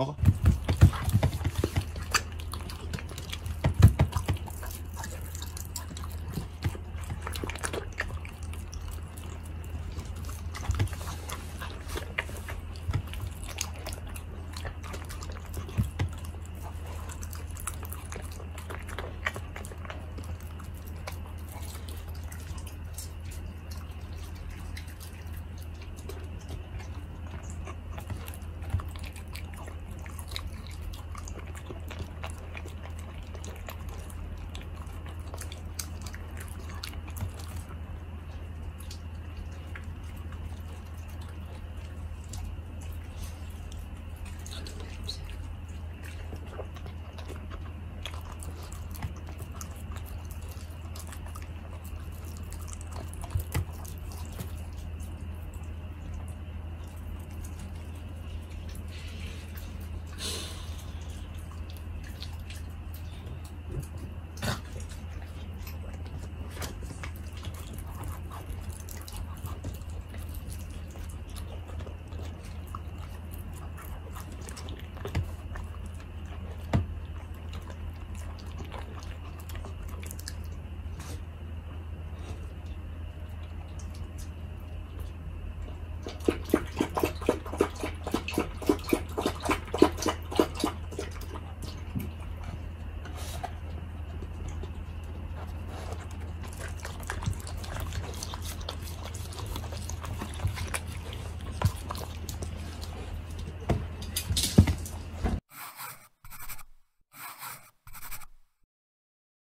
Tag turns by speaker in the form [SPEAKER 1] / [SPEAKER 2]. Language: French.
[SPEAKER 1] Mort